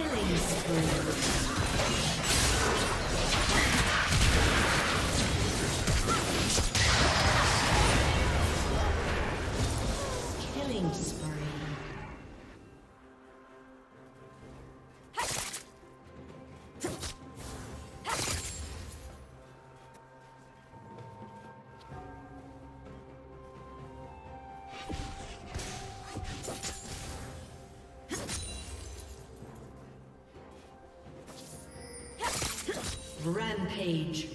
Killing spree. Rampage.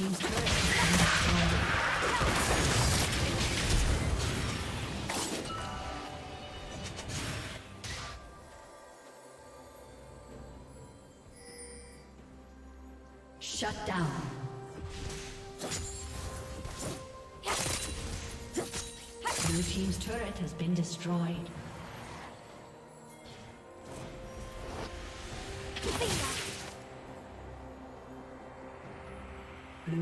Team's. Shut down. Blue team's turret has been destroyed.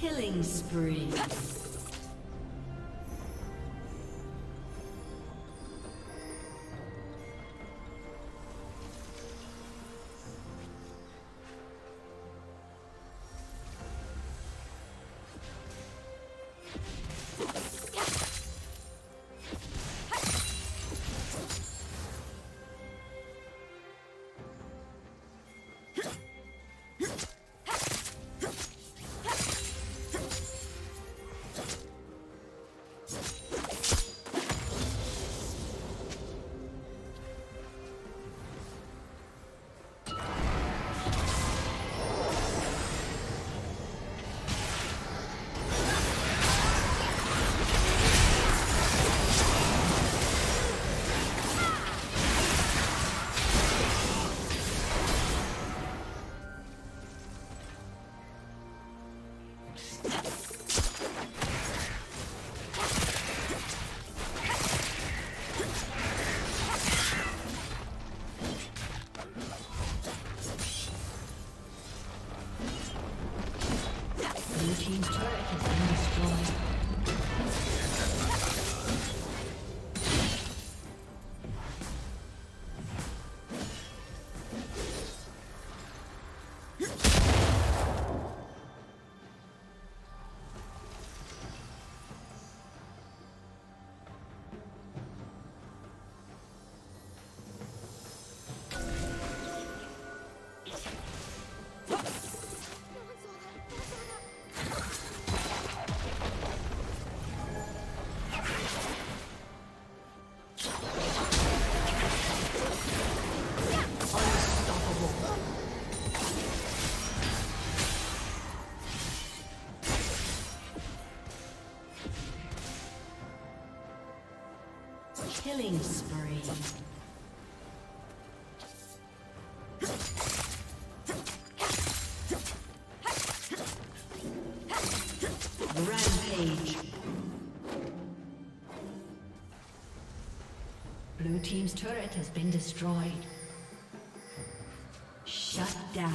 Killing spree. Killing spree. Rampage. Blue Team's turret has been destroyed. Shut down.